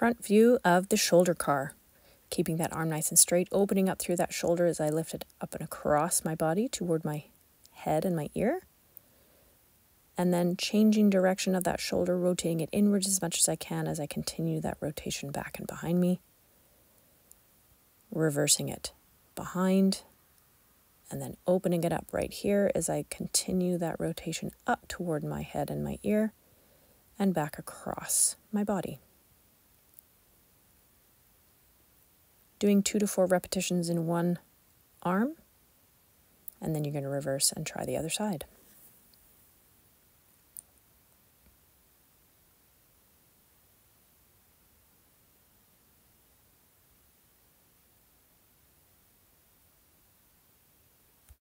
front view of the shoulder CAR. Keeping that arm nice and straight, opening up through that shoulder as I lift it up and across my body toward my head and my ear. And then changing direction of that shoulder, rotating it inwards as much as I can as I continue that rotation back and behind me. Reversing it behind and then opening it up right here as I continue that rotation up toward my head and my ear and back across my body. Doing two to four repetitions in one arm, and then you're going to reverse and try the other side.